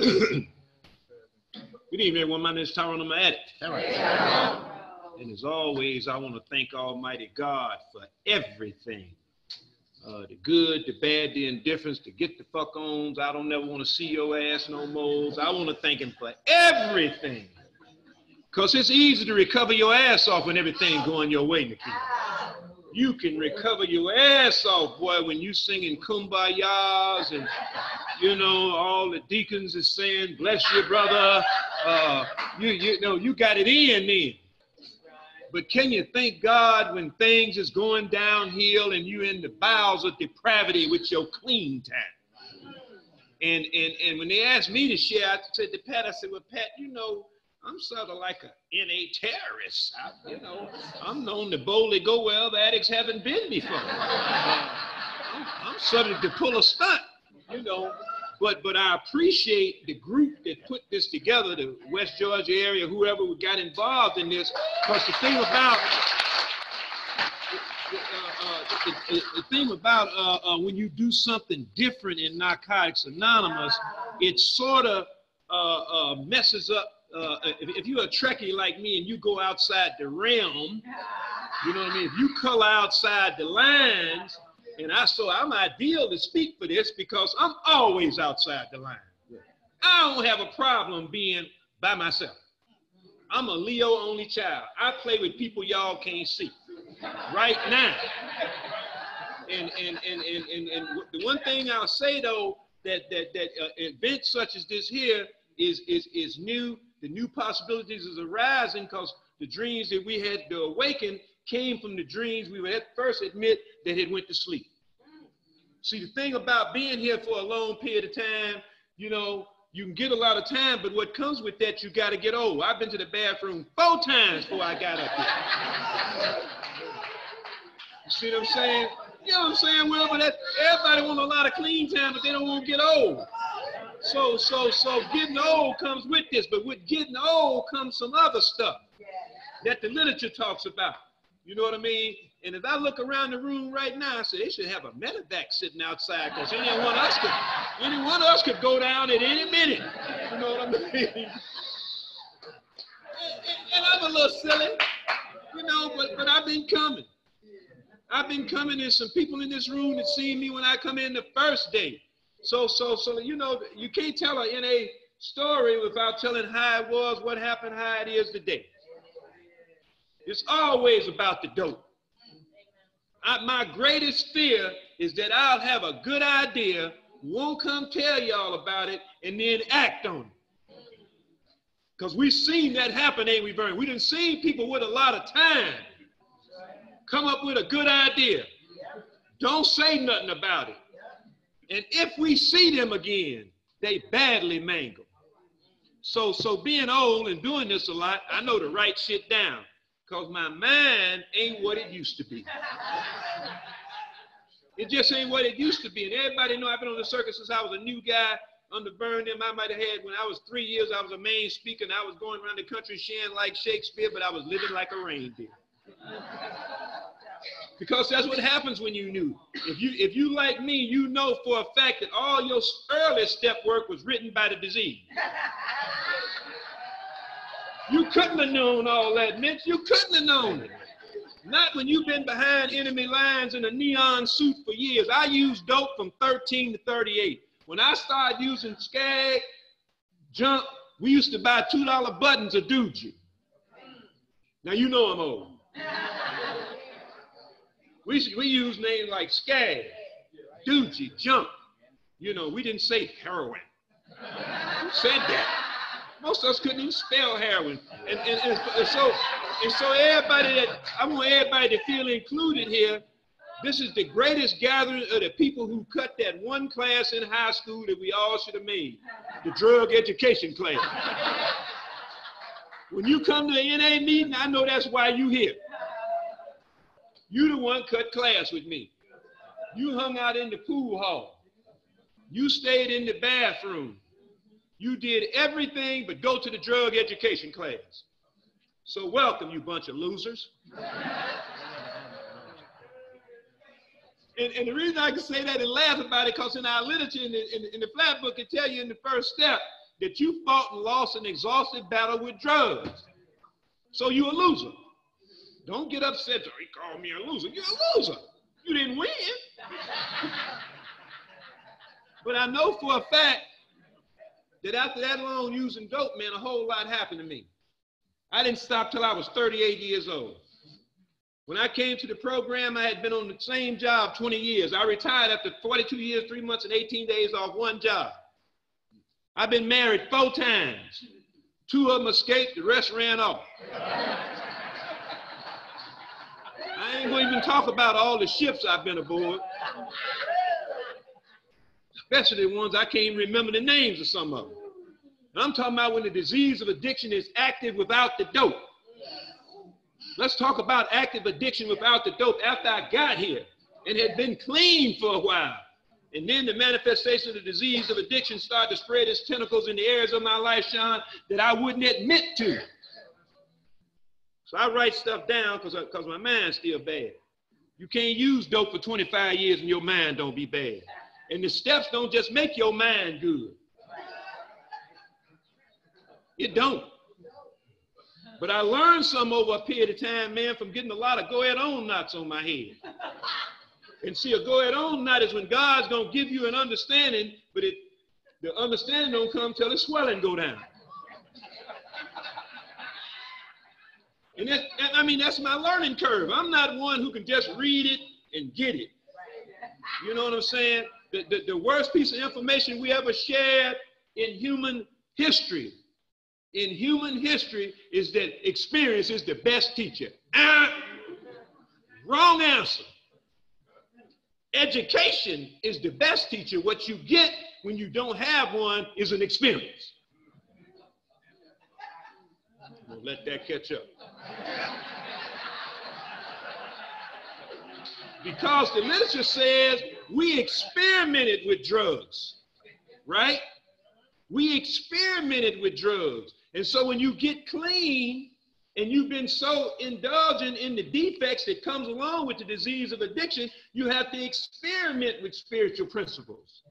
Good evening, everyone. My name is Tyrone. I'm an addict. And as always, I want to thank Almighty God for everything. Uh, the good, the bad, the indifference, the get the fuck ons. I don't never want to see your ass no more. I want to thank him for everything. Because it's easy to recover your ass off when everything going your way, Nikita. You can recover your ass off, boy, when you singing kumbayas and, you know, all the deacons is saying, bless you, brother. Uh, you, you know, you got it in then. But can you thank God when things is going downhill and you in the bowels of depravity with your clean time? And and and when they asked me to share, I said to Pat, I said, well, Pat, you know, I'm sort of like a NA terrorist. I, you know, I'm known to boldly go where other addicts haven't been before. I'm, I'm to pull a stunt, you know. But but I appreciate the group that put this together, the West Georgia area, whoever got involved in this. Because the thing about uh, uh, the, the, the, thing about uh, uh, when you do something different in Narcotics Anonymous, it sort of uh, uh, messes up uh, if, if, you're a Trekkie like me and you go outside the realm, you know what I mean? If you color outside the lines, and I so I'm ideal to speak for this because I'm always outside the line. I don't have a problem being by myself. I'm a Leo only child. I play with people y'all can't see right now. And and and and and, and the one thing I'll say though that that that uh, events such as this here is is is new the new possibilities is arising because the dreams that we had to awaken came from the dreams we would at first admit that had went to sleep. See, the thing about being here for a long period of time, you know, you can get a lot of time, but what comes with that, you got to get old. I've been to the bathroom four times before I got up here. You see what I'm saying? You know what I'm saying? Well, but that, everybody want a lot of clean time, but they don't want to get old. So, so, so getting old comes with this, but with getting old comes some other stuff that the literature talks about. You know what I mean? And if I look around the room right now, I say they should have a medevac sitting outside because any one of us could, any one of us could go down at any minute. You know what I mean? and, and, and I'm a little silly, you know, but but I've been coming. I've been coming. There's some people in this room that seen me when I come in the first day. So, so, so, you know, you can't tell a NA story without telling how it was, what happened, how it is today. It's always about the dope. I, my greatest fear is that I'll have a good idea, won't come tell y'all about it, and then act on it. Because we've seen that happen, ain't we, Vern? We didn't see people with a lot of time come up with a good idea. Don't say nothing about it. And if we see them again, they badly mangle. So, so being old and doing this a lot, I know to write shit down because my mind ain't what it used to be. It just ain't what it used to be. And everybody know I've been on the circuit since I was a new guy under Them, I might have had when I was three years, I was a main speaker and I was going around the country sharing like Shakespeare, but I was living like a reindeer. Because that's what happens when you knew. If you if you like me, you know for a fact that all your early step work was written by the disease. You couldn't have known all that, Mitch. You couldn't have known it. Not when you've been behind enemy lines in a neon suit for years. I used dope from 13 to 38. When I started using skag, junk, we used to buy $2 buttons of Doogie. Now you know I'm old. We, we use names like Skag, Doogie, Jump. You know, we didn't say heroin. Who said that? Most of us couldn't even spell heroin. And, and, and, and so and so everybody that I want everybody to feel included here. This is the greatest gathering of the people who cut that one class in high school that we all should have made, the drug education class. When you come to the NA meeting, I know that's why you here. You the one cut class with me. You hung out in the pool hall. You stayed in the bathroom. You did everything but go to the drug education class. So welcome, you bunch of losers. and, and the reason I can say that and laugh about it, because in our literature, in the, in, in the flat book, it tell you in the first step that you fought and lost an exhaustive battle with drugs. So you're a loser. Don't get upset. He called me a loser. You're a loser. You didn't win. but I know for a fact that after that long using dope, man, a whole lot happened to me. I didn't stop till I was 38 years old. When I came to the program, I had been on the same job 20 years. I retired after 42 years, three months, and 18 days off one job. I've been married four times. Two of them escaped, the rest ran off. I ain't gonna even talk about all the ships I've been aboard. Especially the ones I can't even remember the names of some of them. And I'm talking about when the disease of addiction is active without the dope. Let's talk about active addiction without the dope after I got here and had been clean for a while. And then the manifestation of the disease of addiction started to spread its tentacles in the areas of my life, Sean, that I wouldn't admit to. So I write stuff down because my mind's still bad. You can't use dope for 25 years and your mind don't be bad. And the steps don't just make your mind good. It don't. But I learned some over a period of time, man, from getting a lot of go ahead on knots on my head. And see, a go ahead on knot is when God's gonna give you an understanding, but it the understanding don't come till the swelling go down. And, that, I mean, that's my learning curve. I'm not one who can just read it and get it. You know what I'm saying? The, the, the worst piece of information we ever shared in human history, in human history, is that experience is the best teacher. Uh, wrong answer. Education is the best teacher. What you get when you don't have one is an experience. Let that catch up. Because the literature says we experimented with drugs, right? We experimented with drugs. And so when you get clean and you've been so indulgent in the defects that comes along with the disease of addiction, you have to experiment with spiritual principles.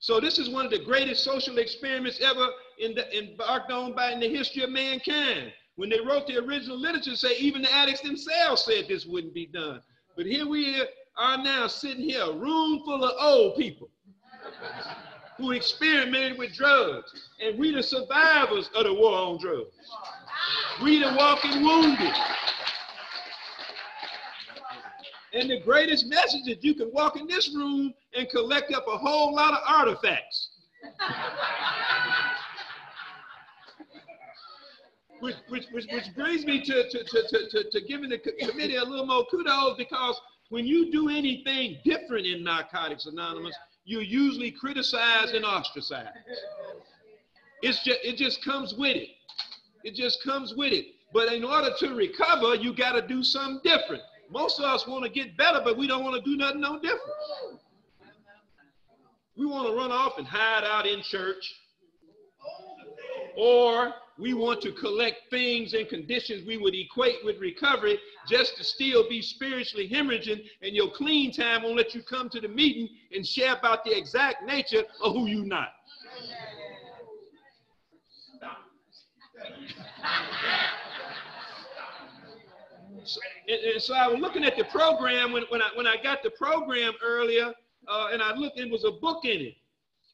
So this is one of the greatest social experiments ever in the, embarked on by in the history of mankind. When they wrote the original literature, say even the addicts themselves said this wouldn't be done. But here we are now sitting here, a room full of old people who experimented with drugs. And we the survivors of the war on drugs. We the walking wounded. And the greatest message is you can walk in this room and collect up a whole lot of artifacts. Which, which, which, which brings me to, to, to, to, to giving the committee a little more kudos because when you do anything different in Narcotics Anonymous, you're usually criticized and ostracized. It's just, it just comes with it. It just comes with it. But in order to recover, you got to do something different. Most of us want to get better, but we don't want to do nothing no different. We want to run off and hide out in church. Or we want to collect things and conditions we would equate with recovery just to still be spiritually hemorrhaging, and your clean time won't let you come to the meeting and share about the exact nature of who you're not. So, and, and, so I was looking at the program when, when, I, when I got the program earlier, uh, and I looked, it was a book in it.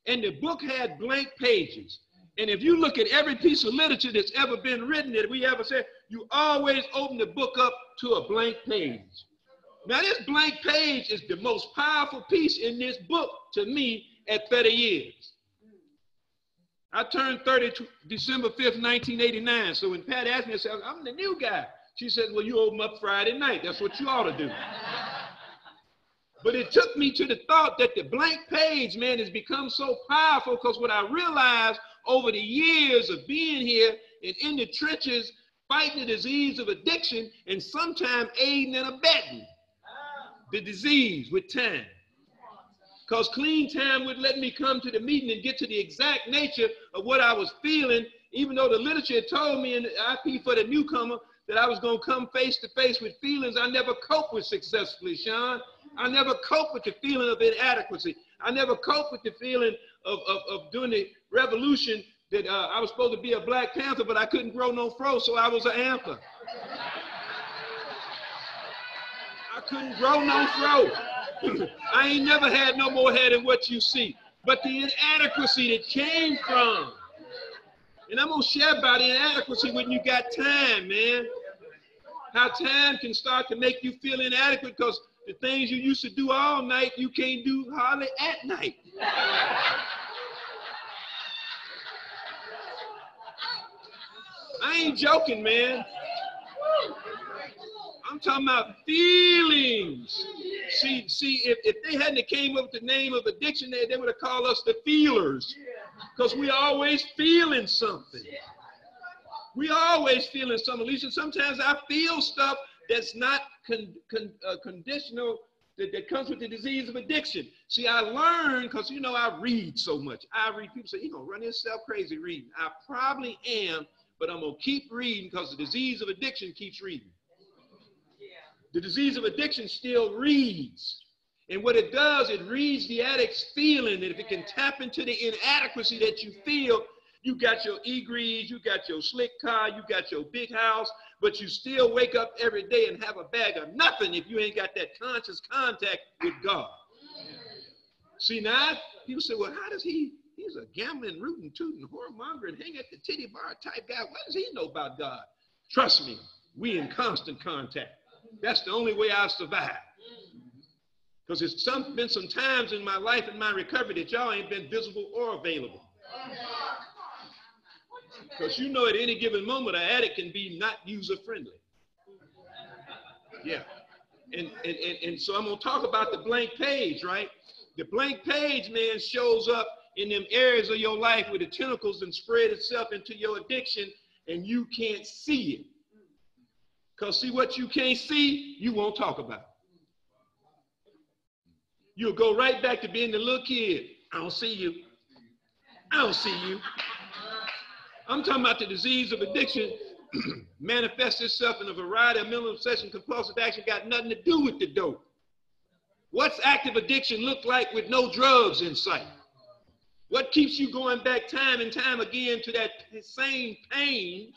And the book had blank pages. And if you look at every piece of literature that's ever been written that we ever said, you always open the book up to a blank page. Now, this blank page is the most powerful piece in this book to me at 30 years. I turned 30 December 5th, 1989. So when Pat asked me, I said, I'm the new guy. She said, Well, you open up Friday night. That's what you ought to do. But it took me to the thought that the blank page, man, has become so powerful because what I realized over the years of being here and in the trenches, fighting the disease of addiction, and sometimes aiding and abetting the disease with time. Because clean time would let me come to the meeting and get to the exact nature of what I was feeling, even though the literature told me in the IP for the newcomer that I was going to come face to face with feelings I never cope with successfully, Sean. I never cope with the feeling of inadequacy. I never cope with the feeling of, of, of doing the revolution that uh, I was supposed to be a Black Panther, but I couldn't grow no fro, so I was an anther. I couldn't grow no fro. I ain't never had no more hair than what you see. But the inadequacy that came from, and I'm gonna share about the inadequacy when you got time, man. How time can start to make you feel inadequate because the things you used to do all night, you can't do hardly at night. I ain't joking, man. I'm talking about feelings. See, see, if, if they hadn't came up with the name of addiction, they, they would have called us the feelers. Because we always feeling something. We always feeling something. Lisa, sometimes I feel stuff that's not con, con, uh, conditional that, that, comes with the disease of addiction. See, I learned because you know I read so much. I read people say, you're gonna run yourself crazy reading. I probably am, but I'm gonna keep reading because the disease of addiction keeps reading. The disease of addiction still reads. And what it does, it reads the addict's feeling that if it can tap into the inadequacy that you feel, you got your egrees, you got your slick car, you got your big house, but you still wake up every day and have a bag of nothing if you ain't got that conscious contact with God. See, now people say, well, how does he, he's a gambling, rooting, tooting, whoremongering, hang at the titty bar type guy. What does he know about God? Trust me, we in constant contact. That's the only way I've survived. Because there's some, been some times in my life and my recovery that y'all ain't been visible or available. Because you know at any given moment, an addict can be not user friendly. Yeah. And, and, and, and so I'm going to talk about the blank page, right? The blank page, man, shows up in them areas of your life where the tentacles and spread itself into your addiction and you can't see it. Because see what you can't see, you won't talk about. You'll go right back to being the little kid. I don't see you. I don't see you. I'm talking about the disease of addiction manifests itself in a variety of mental obsession, compulsive action, got nothing to do with the dope. What's active addiction look like with no drugs in sight? What keeps you going back time and time again to that same pain,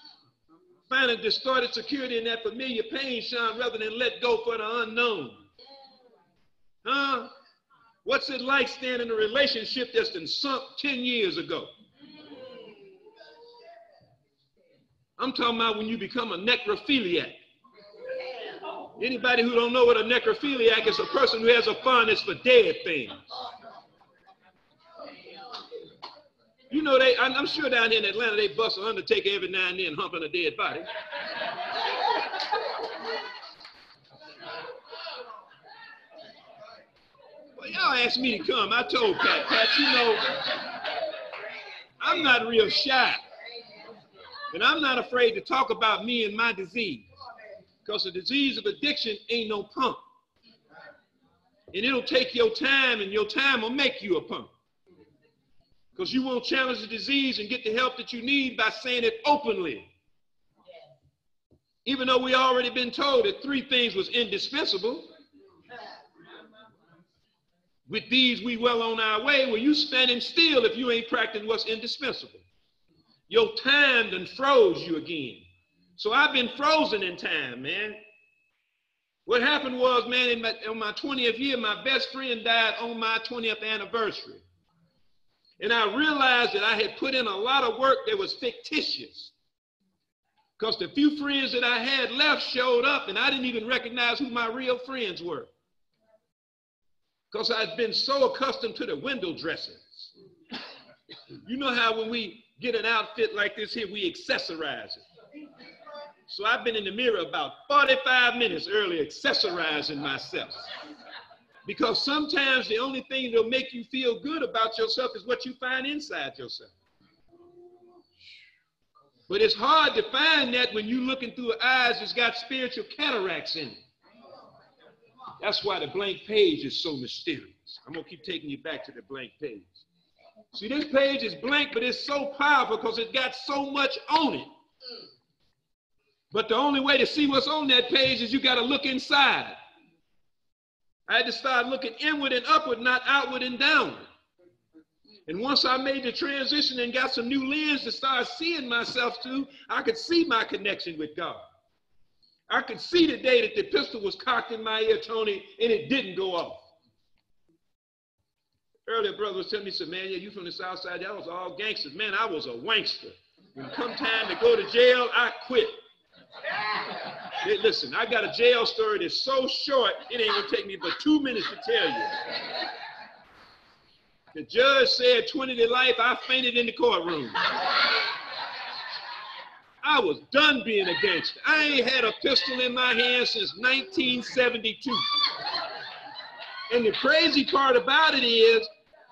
finding distorted security in that familiar pain, Sean, rather than let go for the unknown? Huh? What's it like standing in a relationship that's been sunk 10 years ago? I'm talking about when you become a necrophiliac. Anybody who don't know what a necrophiliac is, a person who has a fondness for dead things. You know, they, I'm sure down here in Atlanta, they bust an undertaker every now and then humping a dead body. Well, y'all asked me to come. I told Pat, Pat, you know, I'm not real shy. And I'm not afraid to talk about me and my disease because the disease of addiction ain't no pump. And it'll take your time, and your time will make you a pump. Because you won't challenge the disease and get the help that you need by saying it openly. Even though we already been told that three things was indispensable. With these, we well on our way. Well, you standing still if you ain't practicing what's indispensable. Your time done froze you again. So I've been frozen in time, man. What happened was, man, in my, in my 20th year, my best friend died on my 20th anniversary. And I realized that I had put in a lot of work that was fictitious. Because the few friends that I had left showed up, and I didn't even recognize who my real friends were. Because I'd been so accustomed to the window dressings. You know how when we get an outfit like this here, we accessorize it. So I've been in the mirror about 45 minutes early accessorizing myself. Because sometimes the only thing that'll make you feel good about yourself is what you find inside yourself. But it's hard to find that when you're looking through eyes that's got spiritual cataracts in it. That's why the blank page is so mysterious. I'm going to keep taking you back to the blank page. See, this page is blank, but it's so powerful because it got so much on it. But the only way to see what's on that page is you got to look inside. I had to start looking inward and upward, not outward and downward. And once I made the transition and got some new lens to start seeing myself through, I could see my connection with God. I could see the day that the pistol was cocked in my ear, Tony, and it didn't go off. Earlier, brother was telling me, said, man, yeah, you from the south side, that was all gangsters. Man, I was a wankster. When come time to go to jail, I quit. Hey, listen, I got a jail story that's so short, it ain't gonna take me but two minutes to tell you. The judge said 20 to life, I fainted in the courtroom. I was done being a gangster. I ain't had a pistol in my hand since 1972. And the crazy part about it is,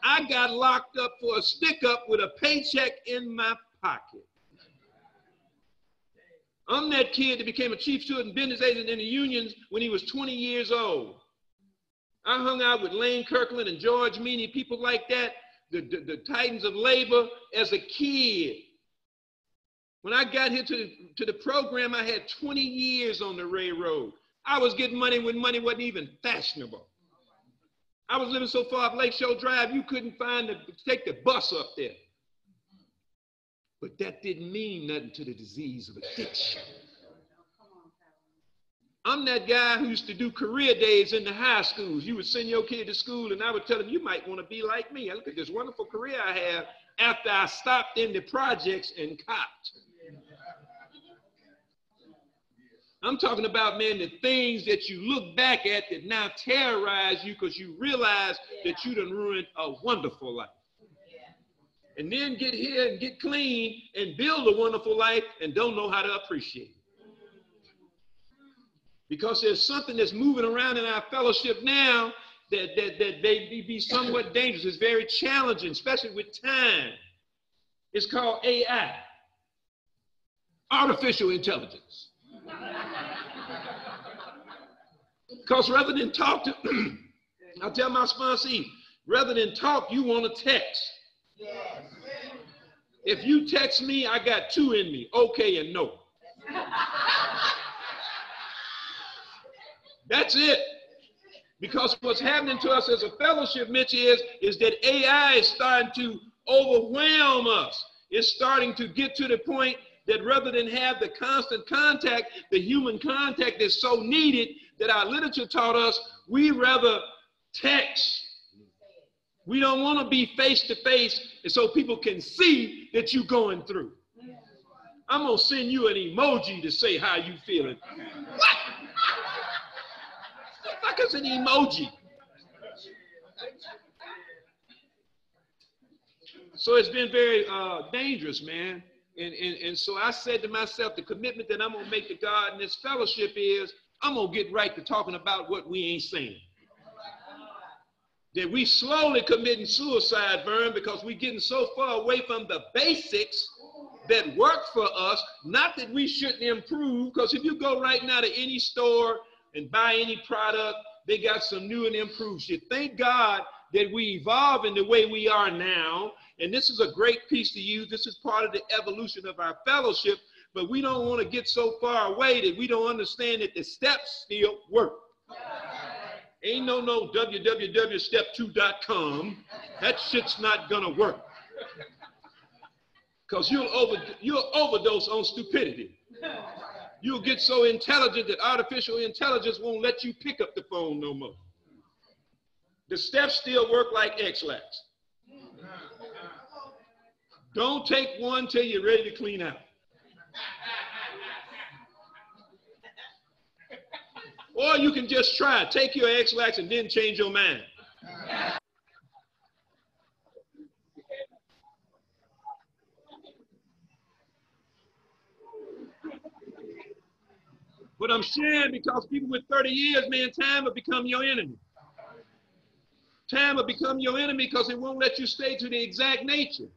I got locked up for a stick up with a paycheck in my pocket. I'm that kid that became a chief steward and business agent in the unions when he was 20 years old. I hung out with Lane Kirkland and George Meany, people like that, the, the, the titans of labor as a kid. When I got here to to the program, I had 20 years on the railroad. I was getting money when money wasn't even fashionable. I was living so far up Lakeshore Drive, you couldn't find the, take the bus up there. But that didn't mean nothing to the disease of addiction. I'm that guy who used to do career days in the high schools. You would send your kid to school, and I would tell them, You might want to be like me. I look at this wonderful career I have after I stopped in the projects and copped. I'm talking about, man, the things that you look back at that now terrorize you because you realize that you done ruined a wonderful life and then get here and get clean and build a wonderful life and don't know how to appreciate it. Because there's something that's moving around in our fellowship now that, that, that may be somewhat dangerous. It's very challenging, especially with time. It's called AI, artificial intelligence. Because rather than talk to, I'll tell my sponsee, rather than talk, you want to text. If you text me, I got two in me, okay and no. That's it. Because what's happening to us as a fellowship, Mitch, is, is that AI is starting to overwhelm us. It's starting to get to the point that rather than have the constant contact, the human contact is so needed that our literature taught us we rather text we don't want to be face to face and so people can see that you're going through. I'm to send you an emoji to say how you feeling. What? the fuck is an emoji? So it's been very uh, dangerous, man. And, and, and so I said to myself, the commitment that I'm to make to God in this fellowship is I'm going to get right to talking about what we ain't saying that we slowly committing suicide, Vern, because we're getting so far away from the basics that work for us. Not that we shouldn't improve, because if you go right now to any store and buy any product, they got some new and improved shit. Thank God that we evolve in the way we are now. And this is a great piece to use. This is part of the evolution of our fellowship. But we don't want to get so far away that we don't understand that the steps still work. Ain't no no www.step2.com. That shit's not gonna work. Because you'll over you'll overdose on stupidity. You'll get so intelligent that artificial intelligence won't let you pick up the phone no more. The steps still work like Ex-Lax. Don't take one till you're ready to clean out. Or you can just try. Take your Ex-Lax and then change your mind. But I'm sharing because people with 30 years, man, time will become your enemy. Time will become your enemy because it won't let you stay to the exact nature.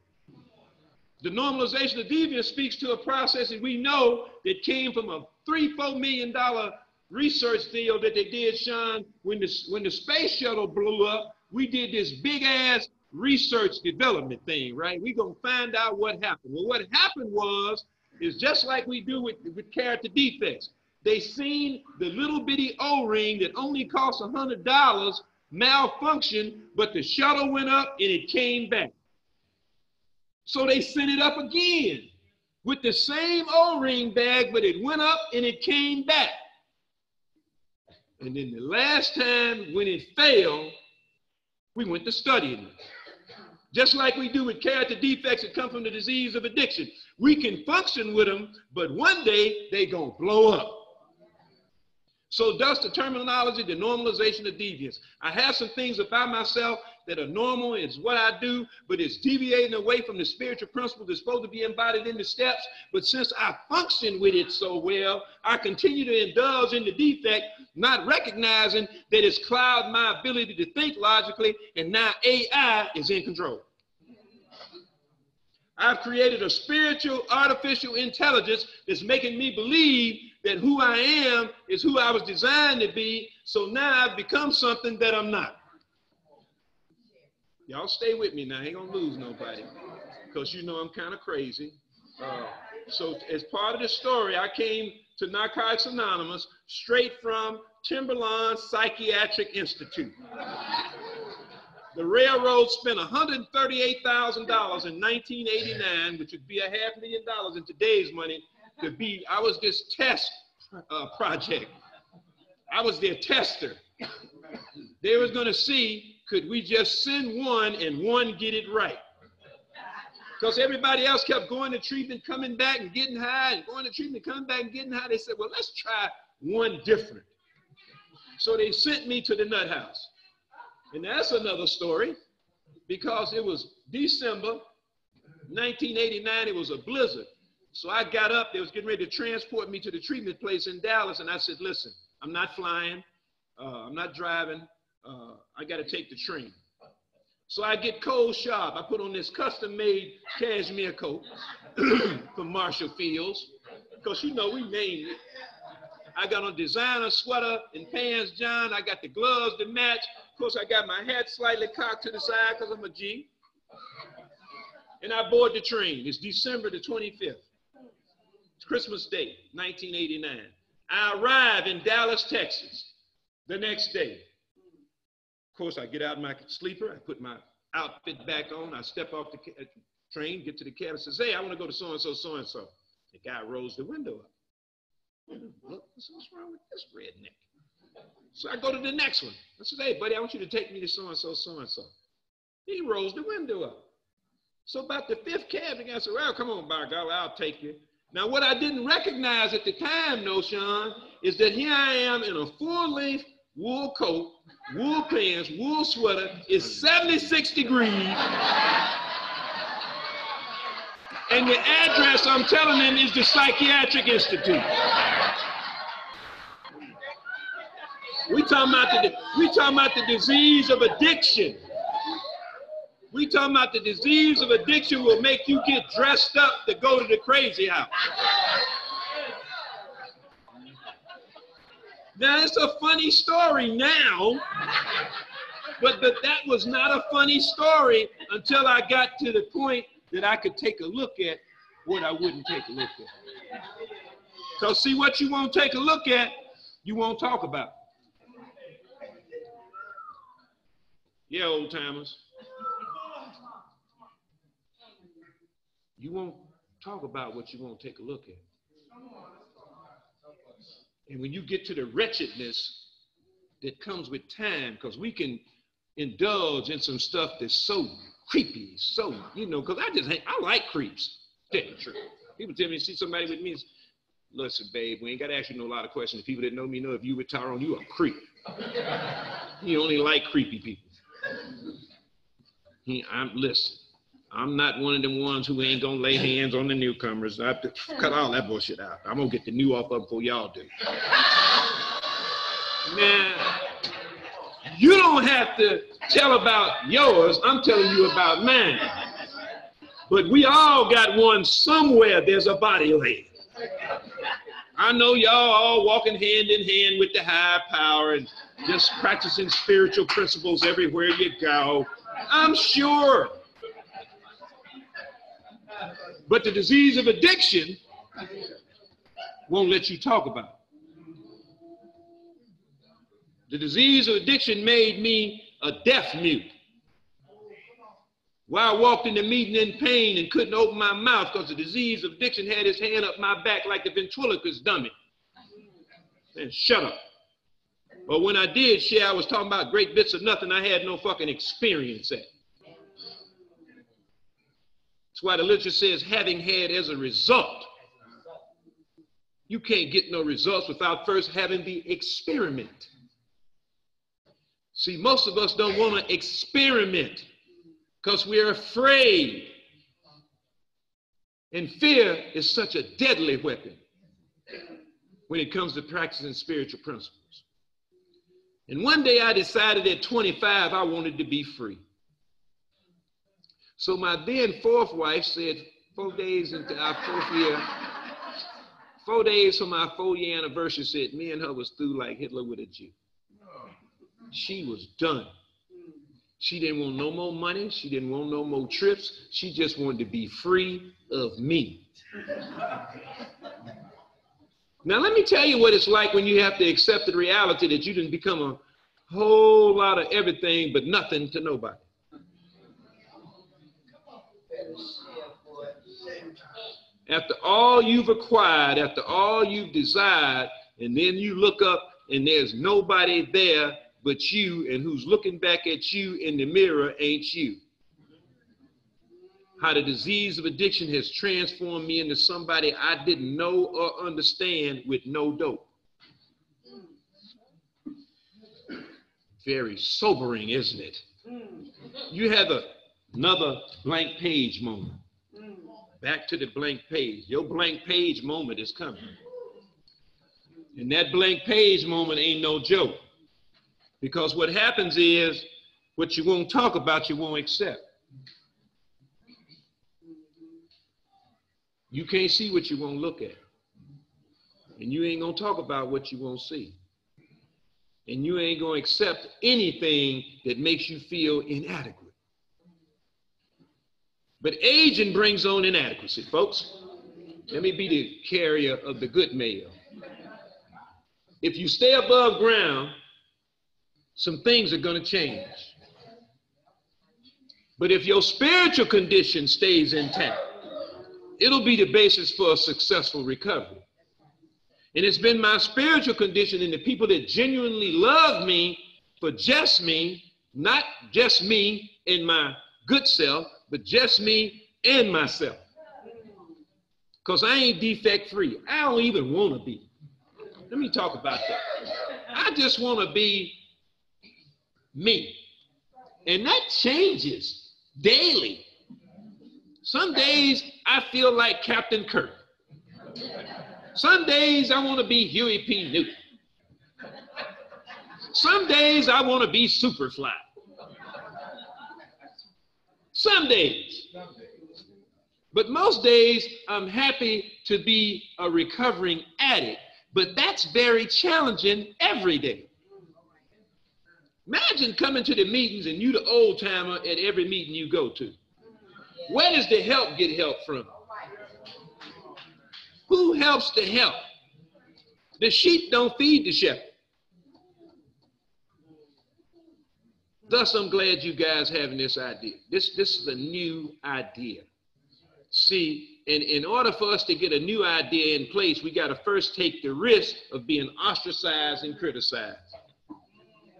The normalization of deviance speaks to a process that we know that came from a three, four million dollar research deal that they did, Sean, when the, when the space shuttle blew up, we did this big ass research development thing, right? We're gonna find out what happened. Well, what happened was, is just like we do with, with character defects. They seen the little bitty O-ring that only costs a hundred dollars malfunction, but the shuttle went up and it came back. So they sent it up again with the same O-ring bag, but it went up and it came back. And then the last time when it failed, we went to studying it. Just like we do with character defects that come from the disease of addiction. We can function with them, but one day they gonna blow up. So thus the terminology, the normalization of deviance. I have some things about myself that are normal, it's what I do, but it's deviating away from the spiritual principles that's supposed to be embodied in the steps. But since I function with it so well, I continue to indulge in the defect, not recognizing that it's clouded my ability to think logically, and now AI is in control. I've created a spiritual artificial intelligence that's making me believe that who I am is who I was designed to be. So now I've become something that I'm not. Y'all stay with me now. I ain't gonna lose nobody because you know I'm kind of crazy. Uh, so as part of the story, I came to Narcotics Anonymous straight from Timberlawn Psychiatric Institute. The railroad spent $138,000 in 1989, which would be a half million dollars in today's money, to be, I was this test uh, project. I was their tester. They was gonna see, could we just send one and one get it right? Because everybody else kept going to treatment, coming back and getting high, and going to treatment, coming back and getting high. They said, well, let's try one different. So they sent me to the nut house. And that's another story because it was December 1989, it was a blizzard. So I got up, they was getting ready to transport me to the treatment place in Dallas, and I said, listen, I'm not flying, uh, I'm not driving, uh, I got to take the train. So I get cold sharp. I put on this custom-made cashmere coat from Marshall Fields, because you know we named it. I got a designer sweater and pants, John. I got the gloves to match. Of course, I got my hat slightly cocked to the side because I'm a G. And I board the train. It's December the 25th. It's Christmas Day, 1989. I arrive in Dallas, Texas the next day. Of course, I get out in my sleeper, I put my outfit back on, I step off the uh, train, get to the cab, and says, hey, I want to go to so-and-so, so-and-so. The guy rolls the window up. Look, what's wrong with this redneck? So I go to the next one. I said, hey, buddy, I want you to take me to so-and-so, so-and-so. He rolls the window up. So about the fifth cab, the guy said, well, come on, by golly, I'll take you. Now, what I didn't recognize at the time, no, Sean, is that here I am in a full-length wool coat, wool pants, wool sweater. It's 76 degrees. and the address I'm telling them is the Psychiatric Institute. We talking about the we talking about the disease of addiction. We talking about the disease of addiction will make you get dressed up to go to the crazy house. Now it's a funny story now, but, but that was not a funny story until I got to the point that I could take a look at what I wouldn't take a look at. So see what you won't take a look at, you won't talk about. Yeah, old timers. You won't talk about what you won't take a look at. And when you get to the wretchedness that comes with time, because we can indulge in some stuff that's so creepy, so, you know, because I just, hate I like creeps. Tell the truth. People tell me, see somebody with me, listen, babe, we ain't got to ask you no lot of questions. People that know me know if you with Tyrone, you a creep. you only like creepy people. He, I'm, listen, I'm not one of them ones who ain't gonna lay hands on the newcomers. I have to cut all that bullshit out. I'm gonna get the new off of before y'all do. Now, you don't have to tell about yours. I'm telling you about mine. But we all got one somewhere. There's a body laying. I know y'all all walking hand in hand with the high power and just practicing spiritual principles everywhere you go. I'm sure. But the disease of addiction won't let you talk about it. The disease of addiction made me a deaf mute. While I walked in the meeting in pain and couldn't open my mouth because the disease of addiction had his hand up my back like the ventriloquist dummy. And shut up. But when I did share, I was talking about great bits of nothing I had no fucking experience at. That's why the literature says having had as a result. You can't get no results without first having the experiment. See, most of us don't want to experiment because we're afraid. And fear is such a deadly weapon when it comes to practicing spiritual principles. And one day I decided at 25 I wanted to be free. So my then fourth wife said, four days into our fourth year, four days from our four year anniversary, said me and her was through like Hitler with a Jew. She was done. She didn't want no more money. She didn't want no more trips. She just wanted to be free of me. Now, let me tell you what it's like when you have to accept the reality that you didn't become a whole lot of everything but nothing to nobody. After all you've acquired, after all you've desired, and then you look up and there's nobody there but you, and who's looking back at you in the mirror ain't you how the disease of addiction has transformed me into somebody I didn't know or understand with no dope. Very sobering, isn't it? You have a, another blank page moment. Back to the blank page. Your blank page moment is coming. And that blank page moment ain't no joke. Because what happens is what you won't talk about, you won't accept. You can't see what you won't look at. And you ain't gonna talk about what you won't see. And you ain't gonna accept anything that makes you feel inadequate. But aging brings on inadequacy, folks. Let me be the carrier of the good mail. If you stay above ground, some things are gonna change. But if your spiritual condition stays intact, it'll be the basis for a successful recovery. And it's been my spiritual condition and the people that genuinely love me for just me, not just me and my good self, but just me and myself. Because I ain't defect free. I don't even want to be. Let me talk about that. I just want to be me. And that changes daily. Some days I feel like Captain Kirk. Some days I want to be Huey P. Newton. Some days I want to be Superfly. Some days. But most days I'm happy to be a recovering addict. But that's very challenging every day. Imagine coming to the meetings and you the old timer at every meeting you go to. Where does the help get help from? Who helps the help? The sheep don't feed the shepherd. Thus, I'm glad you guys having this idea. This, this is a new idea. See, and in order for us to get a new idea in place, we got to first take the risk of being ostracized and criticized.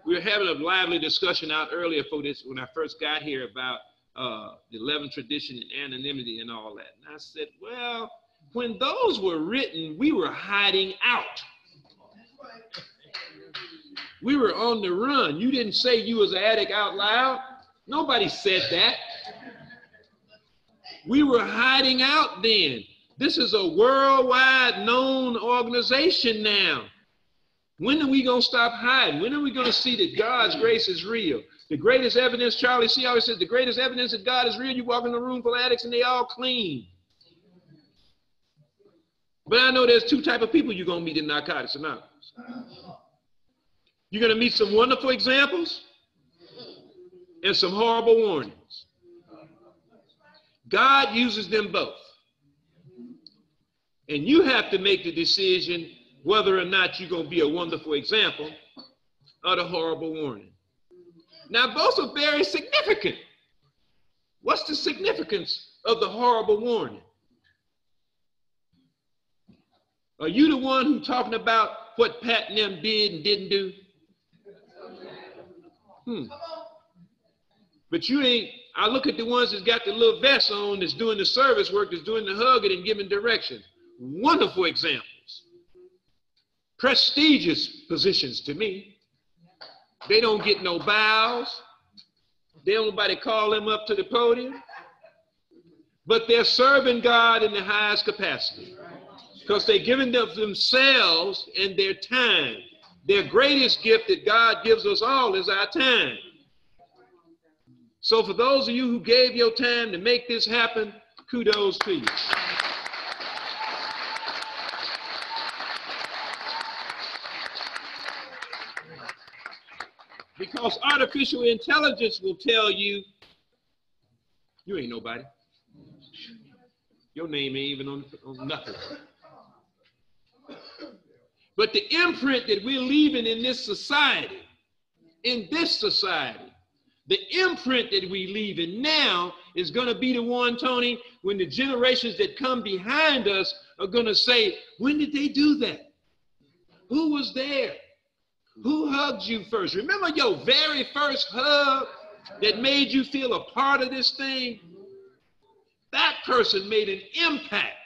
We were having a lively discussion out earlier for this when I first got here about uh, the 11 tradition and anonymity and all that. And I said, well, when those were written, we were hiding out. We were on the run. You didn't say you was an addict out loud. Nobody said that. We were hiding out then. This is a worldwide known organization now. When are we going to stop hiding? When are we going to see that God's grace is real? The greatest evidence, Charlie C. always says, the greatest evidence that God is real, you walk in a room full of addicts and they all clean. But I know there's two type of people you're going to meet in Narcotics Anonymous. You're going to meet some wonderful examples and some horrible warnings. God uses them both. And you have to make the decision whether or not you're going to be a wonderful example or the horrible warning. Now, both are very significant. What's the significance of the horrible warning? Are you the one who's talking about what Pat and them did and didn't do? Hmm. But you ain't, I look at the ones that's got the little vest on that's doing the service work, that's doing the hugging and giving directions. Wonderful examples. Prestigious positions to me. They don't get no bows. They don't nobody call them up to the podium. But they're serving God in the highest capacity because they're giving them themselves and their time. Their greatest gift that God gives us all is our time. So, for those of you who gave your time to make this happen, kudos to you. Because artificial intelligence will tell you, you ain't nobody. Your name ain't even on, on nothing. But the imprint that we're leaving in this society, in this society, the imprint that we leave in now is going to be the one, Tony, when the generations that come behind us are going to say, when did they do that? Who was there? Who hugged you first? Remember your very first hug that made you feel a part of this thing? That person made an impact.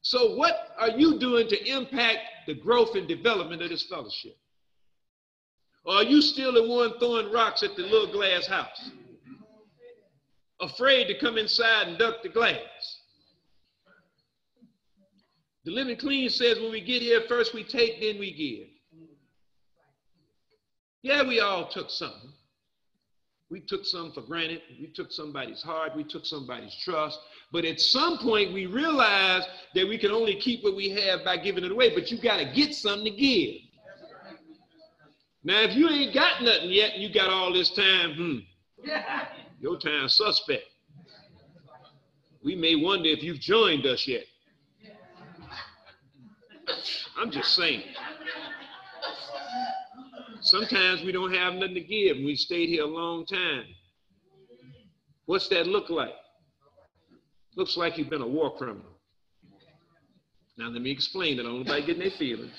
So, what are you doing to impact the growth and development of this fellowship? Or are you still the one throwing rocks at the little glass house? Afraid to come inside and duck the glass. The Living Clean says when we get here, first we take, then we give. Yeah, we all took something. We took some for granted. We took somebody's heart. We took somebody's trust. But at some point, we realize that we can only keep what we have by giving it away. But you got to get something to give. Now, if you ain't got nothing yet and you got all this time, hmm, your time suspect. We may wonder if you've joined us yet. I'm just saying. Sometimes we don't have nothing to give and we stayed here a long time. What's that look like? Looks like you've been a war criminal. Now let me explain it. I don't want getting their feelings.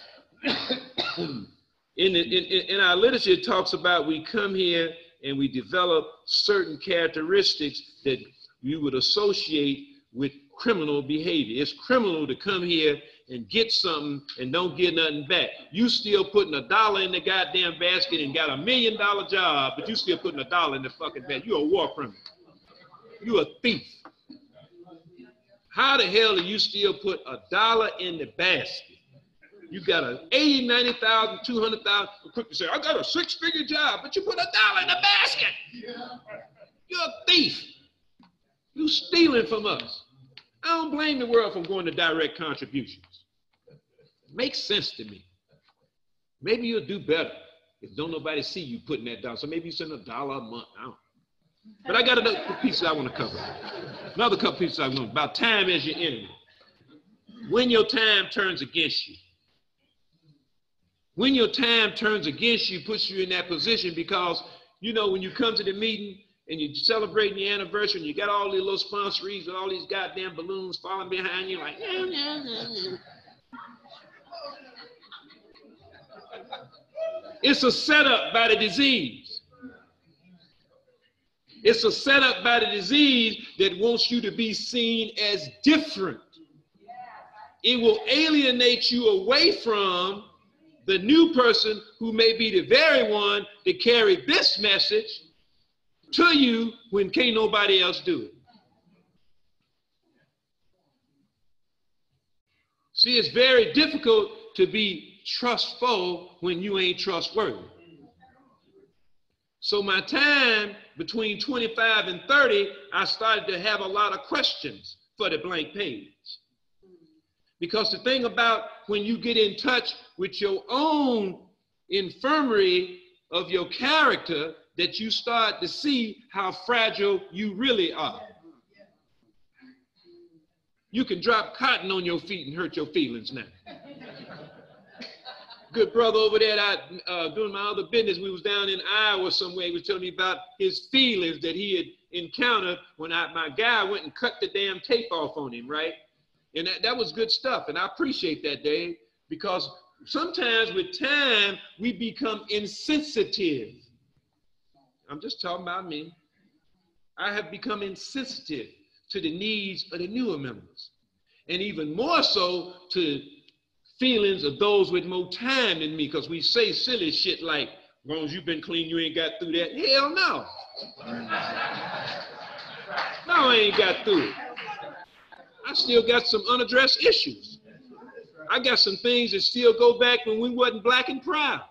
in, the, in, in our literature, it talks about we come here and we develop certain characteristics that you would associate with criminal behavior. It's criminal to come here and get something and don't get nothing back. You still putting a dollar in the goddamn basket and got a million dollar job, but you still putting a dollar in the fucking basket. You're a war criminal. You're a thief. How the hell do you still put a dollar in the basket? You got a 80, 90,000, 200,000. Quick to say, I got a six figure job, but you put a dollar in the basket. You're a thief. You're stealing from us. I don't blame the world for going to direct contributions. Makes sense to me. Maybe you'll do better if don't nobody see you putting that down. So maybe you send a dollar a month. I but I got another piece I want to cover. Another couple pieces I want about time as your enemy. When your time turns against you. When your time turns against you, puts you in that position because you know when you come to the meeting and you're celebrating the anniversary and you got all these little sponsorees with all these goddamn balloons falling behind you like, It's a setup by the disease. It's a setup by the disease that wants you to be seen as different. It will alienate you away from the new person who may be the very one to carry this message to you when can't nobody else do it. See, it's very difficult to be trustful when you ain't trustworthy. So my time between 25 and 30, I started to have a lot of questions for the blank page. Because the thing about when you get in touch with your own infirmary of your character, that you start to see how fragile you really are. You can drop cotton on your feet and hurt your feelings now. Good brother over there that I, uh, doing my other business, we was down in Iowa somewhere. He was telling me about his feelings that he had encountered when I, my guy went and cut the damn tape off on him, right? And that, that was good stuff. And I appreciate that, Dave, because sometimes with time, we become insensitive. I'm just talking about me. I have become insensitive to the needs of the newer members, and even more so to feelings of those with more time than me, because we say silly shit like, as long as you've been clean, you ain't got through that. Hell no. no, I ain't got through it. I still got some unaddressed issues. I got some things that still go back when we wasn't black and proud.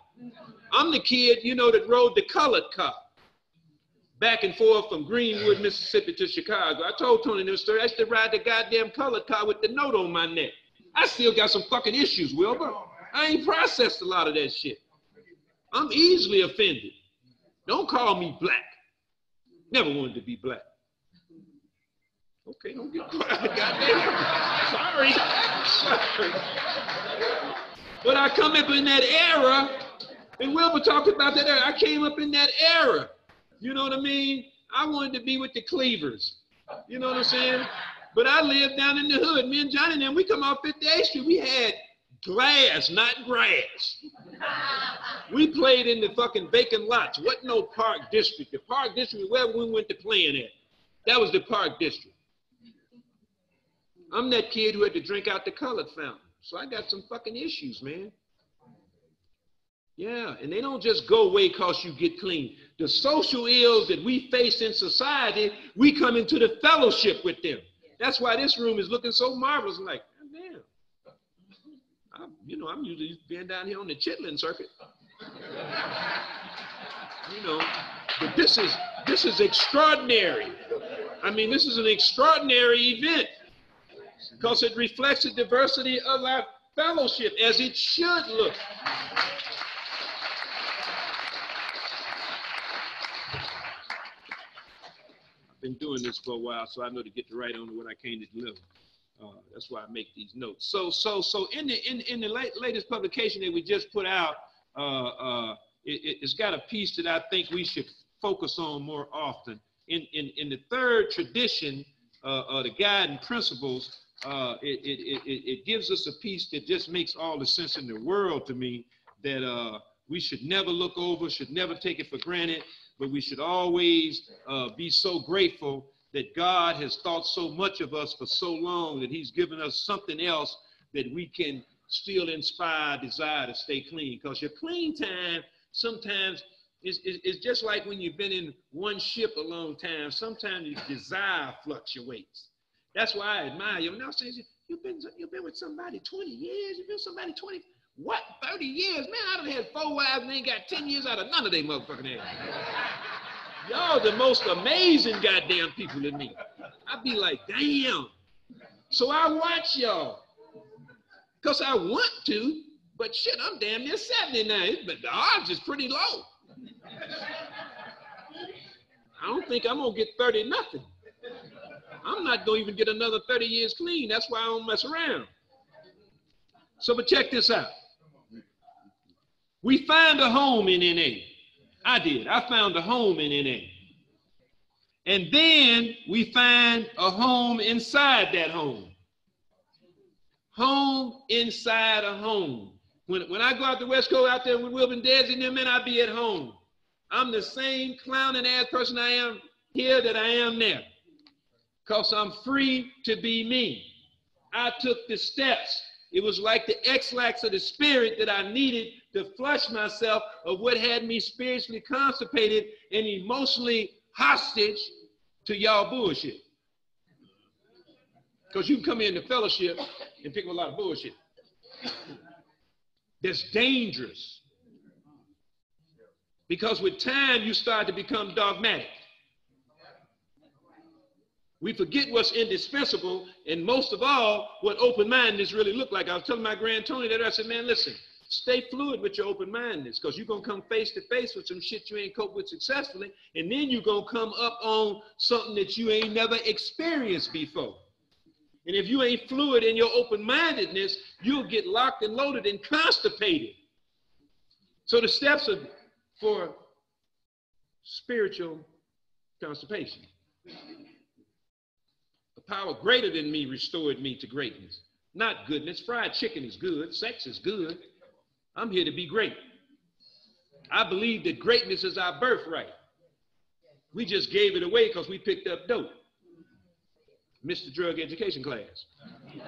I'm the kid, you know, that rode the colored car back and forth from Greenwood, Mississippi to Chicago. I told Tony this story. I used to ride the goddamn colored car with the note on my neck. I still got some fucking issues, Wilbur. I ain't processed a lot of that shit. I'm easily offended. Don't call me black. Never wanted to be black. Okay, don't get quiet. Goddamn. Sorry. Sorry. But I come up in that era, and Wilbur talked about that era. I came up in that era. You know what I mean? I wanted to be with the Cleavers. You know what I'm saying? But I lived down in the hood. Me and Johnny and we come off 58th Street. We had glass, not grass. We played in the fucking vacant lots. What no park district? The park district where we went to playing at. That was the park district. I'm that kid who had to drink out the colored fountain. So I got some fucking issues, man. Yeah, and they don't just go away because you get clean. The social ills that we face in society, we come into the fellowship with them. That's why this room is looking so marvelous. I'm like, damn. I'm, you know, I'm usually being down here on the chitlin circuit. you know, but this is this is extraordinary. I mean, this is an extraordinary event because it reflects the diversity of our fellowship as it should look. Been doing this for a while, so I know to get the right on what I came to deliver. Uh, that's why I make these notes. So, so, so in the in, in the late, latest publication that we just put out, uh, uh, it, has got a piece that I think we should focus on more often. In in, in the third tradition, uh, the guiding principles, uh, it, it, it, it gives us a piece that just makes all the sense in the world to me that uh, we should never look over, should never take it for granted, but we should always uh, be so grateful that God has thought so much of us for so long that He's given us something else that we can still inspire desire to stay clean. Because your clean time sometimes is, is, is, just like when you've been in one ship a long time, sometimes your desire fluctuates. That's why I admire you. Now, says you've been you've been with somebody 20 years. You've been with somebody 20. What? 30 years? Man, I done had four wives and ain't got 10 years out of none of they motherfucking ass. Y'all the most amazing goddamn people to me. I'd be like, damn. So I watch y'all. Because I want to, but shit, I'm damn near 70 now. But the odds is pretty low. I don't think I'm gonna get 30 nothing. I'm not to even get another 30 years clean. That's why I don't mess around. So, but check this out. We find a home in NA. I did. I found a home in NA. And then we find a home inside that home. Home inside a home. When, when I go out the West Coast out there with Wilbur Dez and them men, I be at home. I'm the same clowning ass person I am here that I am there because I'm free to be me. I took the steps. It was like the Ex-Lax of the spirit that I needed to flush myself of what had me spiritually constipated and emotionally hostage to y'all bullshit. Because you can come into fellowship and pick up a lot of bullshit. That's dangerous. Because with time, you start to become dogmatic. We forget what's indispensable, and most of all, what open-mindedness really look like. I was telling my grand Tony that I said, man, listen, stay fluid with your open-mindedness, because you're gonna come face to face with some shit you ain't cope with successfully, and then you're gonna come up on something that you ain't never experienced before. And if you ain't fluid in your open-mindedness, you'll get locked and loaded and constipated. So the steps are for spiritual constipation. Power greater than me restored me to greatness. Not goodness. Fried chicken is good. Sex is good. I'm here to be great. I believe that greatness is our birthright. We just gave it away because we picked up dope. The drug education class.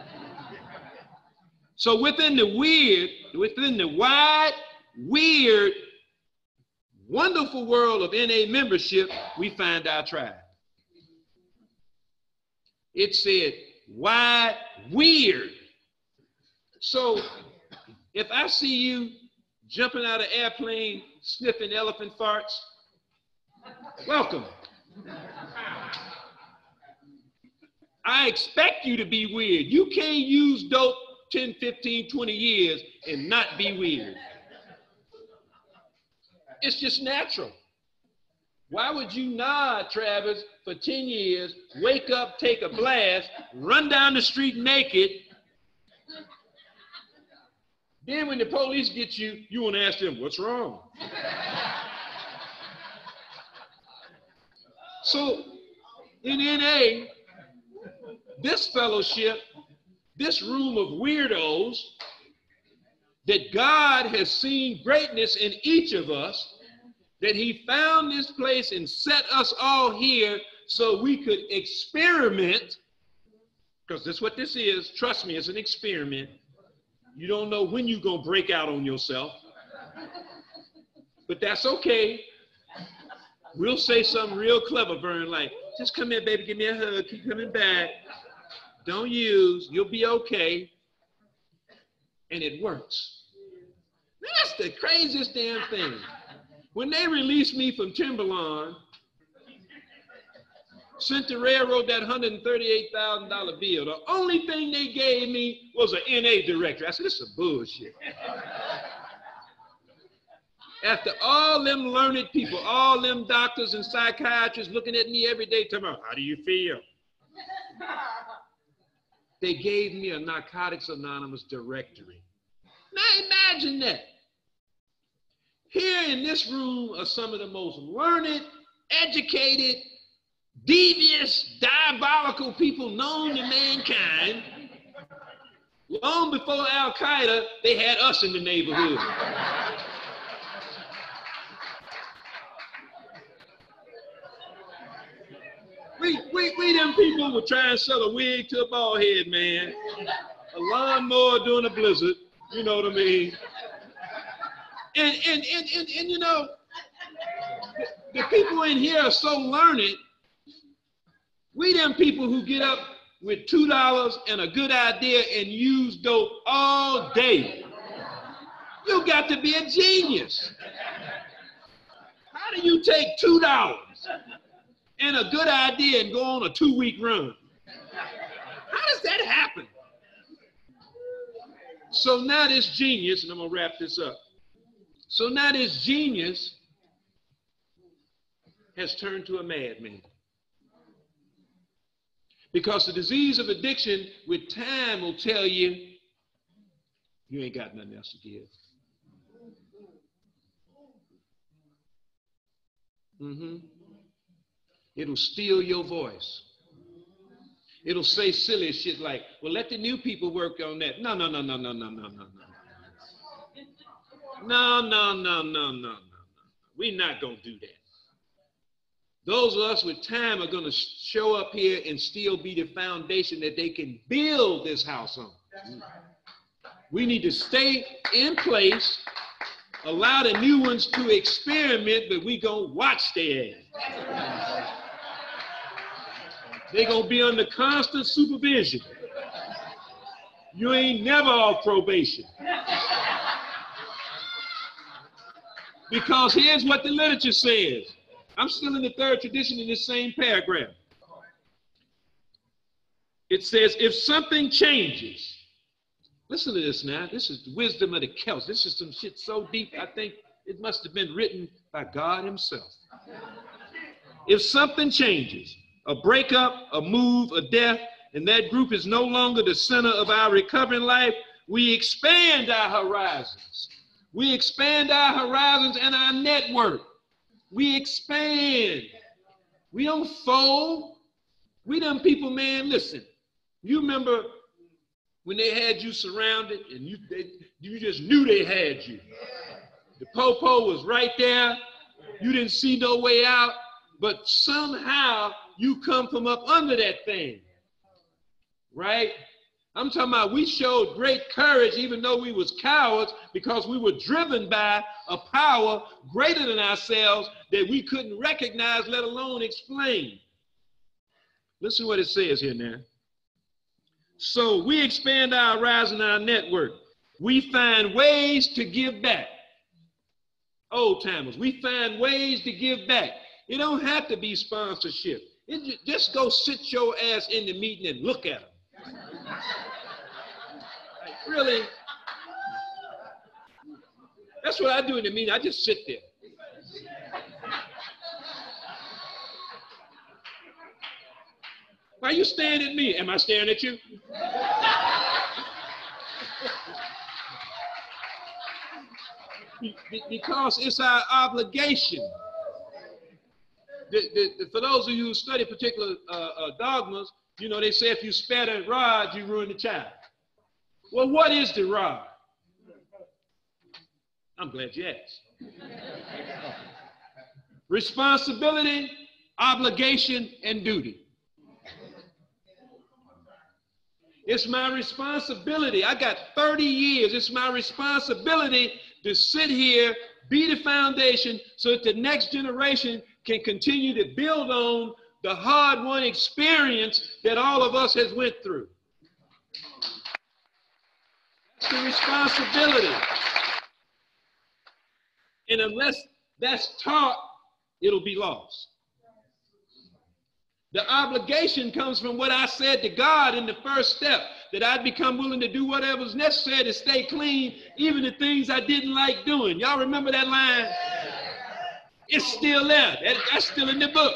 So within the weird, within the wide, weird, wonderful world of NA membership, we find our tribe. It said, wide, weird. So if I see you jumping out of airplane, sniffing elephant farts, welcome. I expect you to be weird. You can't use dope 10, 15, 20 years and not be weird. It's just natural. Why would you nod, Travis, for 10 years, wake up, take a blast, run down the street naked? Then when the police get you, you want to ask them, what's wrong? so in NA, this fellowship, this room of weirdos, that God has seen greatness in each of us, that He found this place and set us all here so we could experiment, because that's what this is. Trust me, it's an experiment. You don't know when you're going to break out on yourself, but that's okay. We'll say something real clever, Vern, like, just come here, baby, give me a hug, keep coming back. Don't use, you'll be okay. And it works. That's the craziest damn thing. When they released me from Timberlawn, sent the railroad that $138,000 bill, the only thing they gave me was an NA director. I said, this is bullshit. After all them learned people, all them doctors and psychiatrists looking at me every day, telling me, how do you feel? They gave me a Narcotics Anonymous directory. Now imagine that. Here in this room are some of the most learned, educated, devious, diabolical people known to mankind. Long before Al Qaeda, they had us in the neighborhood. We, we, we them people were trying to sell a wig to a bald head, man. A lawnmower during a blizzard. You know what I mean? And, and, and, and, and you know, the, the people in here are so learned. We them people who get up with $2 and a good idea and use dope all day. You got to be a genius. How do you take $2 and a good idea and go on a two week run. How does that happen? So now this genius, and I'm gonna wrap this up. So now this genius has turned to a madman. Because the disease of addiction with time will tell you you ain't got nothing else to give. Mm-hmm. It'll steal your voice. It'll say silly shit like, well, let the new people work on that. No, no, no, no, no, no, no, no, no. No, no, no, no, no, no. no. We're not going to do that. Those of us with time are going to show up here and still be the foundation that they can build this house on. We need to stay in place, allow the new ones to experiment, but we going to watch their ass. They're going to be under constant supervision. You ain't never off probation. Because here's what the literature says. I'm still in the third tradition in this same paragraph. It says, if something changes, listen to this now. This is the wisdom of the Celts. This is some shit so deep, I think it must have been written by God Himself. If something changes, a breakup, a move, a death, and that group is no longer the center of our recovering life, we expand our horizons. We expand our horizons and our network. We expand. We don't fold. We them people, man, listen. You remember when they had you surrounded and you they, you just knew they had you. The popo was right there. You didn't see no way out, but somehow you come from up under that thing. Right? I'm talking about we showed great courage even though we was cowards because we were driven by a power greater than ourselves that we couldn't recognize, let alone explain. Listen what it says here now. So we expand our and our network. We find ways to give back. Old timers, we find ways to give back. It don't have to be sponsorship. It just go sit your ass in the meeting and look at them. Like, really? That's what I do in the meeting. I just sit there. Why are you staring at me? Am I staring at you? because it's our obligation. The, the, the, for those of you who study particular uh, uh, dogmas, you know, they say if you spare that rod, you ruin the child. Well, what is the rod? I'm glad you asked. Responsibility, obligation, and duty. It's my responsibility. I got 30 years. It's my responsibility to sit here, be the foundation so that the next generation can continue to build on the hard-won experience that all of us has went through. That's the responsibility. And unless that's taught, it'll be lost. The obligation comes from what I said to God in the first step that I'd become willing to do whatever was necessary to stay clean, even the things I didn't like doing. Y'all remember that line? It's still there. That's still in the book.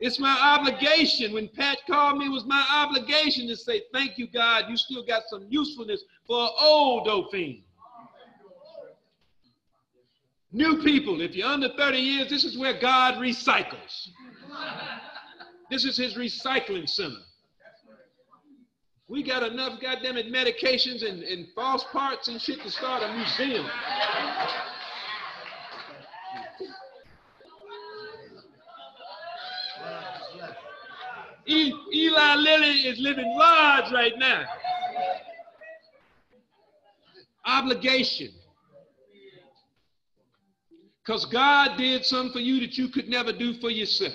It's my obligation. When Pat called me, it was my obligation to say, Thank you, God. You still got some usefulness for old Dauphine. New people, if you're under 30 years, this is where God recycles. This is his recycling center. We got enough goddamn it medications and, and false parts and shit to start a museum. Eli Lilly is living large right now. Obligation. Because God did something for you that you could never do for yourself.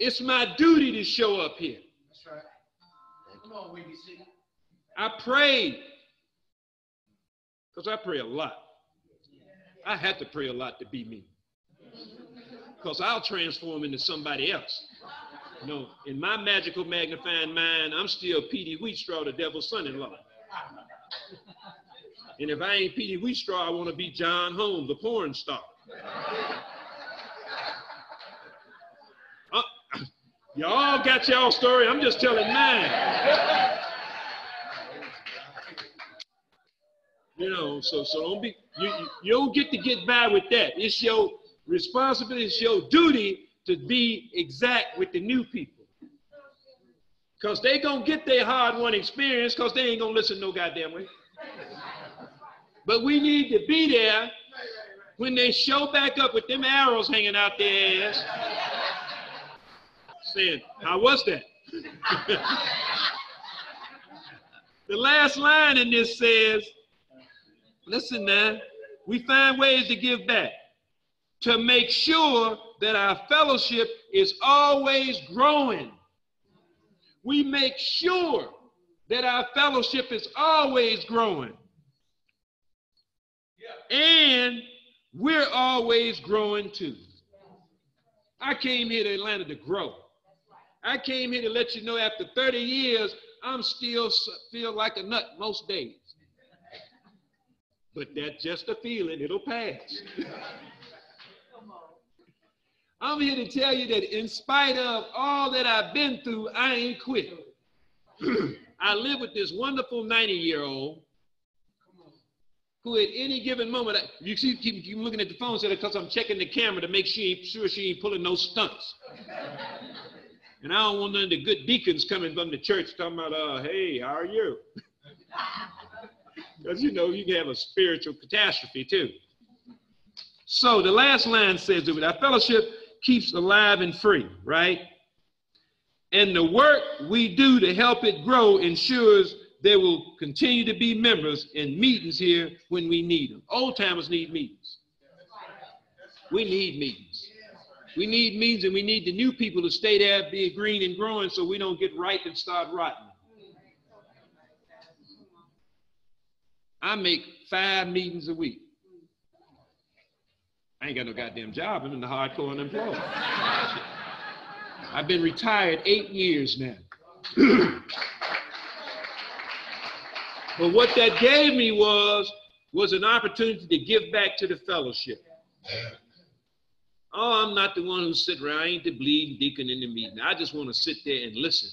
It's my duty to show up here. That's right. Come on, WBC. I prayed. Because I pray a lot. I had to pray a lot to be me. Because I'll transform into somebody else. You know, in my magical magnifying mind, I'm still Petey Wheatstraw, the devil's son-in-law. And if I ain't Petey Wheatstraw, I want to be John Holmes, the porn star. Uh, y'all got y'all story. I'm just telling mine. You know, so so don't be you, you, you don't get to get by with that. It's your responsibility, it's your duty to be exact with the new people. Because they gonna get their hard-won experience because they ain't gonna listen no goddamn way. But we need to be there when they show back up with them arrows hanging out their ass. Saying, how was that? the last line in this says, listen man, we find ways to give back to make sure that our fellowship is always growing. We make sure that our fellowship is always growing. And we're always growing too. I came here to Atlanta to grow. I came here to let you know after 30 years, I'm still feel like a nut most days. But that's just a feeling, it'll pass. I'm here to tell you that in spite of all that I've been through, I ain't quit. I live with this wonderful 90 year old who at any given moment, you see, keep, keep looking at the phone, said because I'm checking the camera to make sure, sure she ain't pulling no stunts. and I don't want none of the good deacons coming from the church talking about, uh, hey, how are you? Because you know, you can have a spiritual catastrophe too. So the last line says that our fellowship keeps alive and free, right? And the work we do to help it grow ensures there will continue to be members in meetings here when we need them. Old timers need meetings. We need meetings. We need meetings and we need the new people to stay there, be green and growing so we don't get ripe and start rotting. I make five meetings a week. I ain't got no goddamn job. I'm in the hardcore unemployed. I've been retired eight years now. But what that gave me was, was an opportunity to give back to the fellowship. Oh, I'm not the one who sit around, I ain't the bleeding deacon in the meeting. I just want to sit there and listen.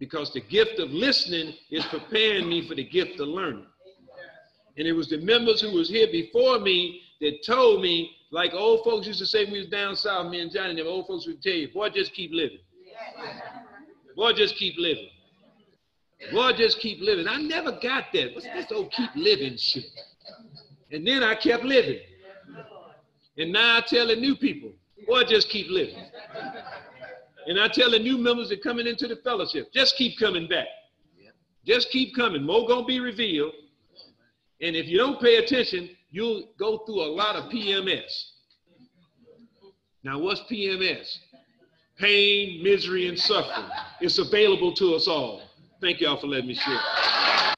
Because the gift of listening is preparing me for the gift of learning. And it was the members who was here before me that told me, like old folks used to say when we was down south, me and Johnny, them old folks would tell you, boy, just keep living. Boy, just keep living. Boy, just keep living. I never got that. What's this old keep living shit? And then I kept living. And now I tell the new people, boy, just keep living. And I tell the new members that coming into the fellowship, just keep coming back. Just keep coming. More gonna be revealed. And if you don't pay attention, you'll go through a lot of PMS. Now, what's PMS? Pain, misery, and suffering. It's available to us all. Thank y'all for letting me share.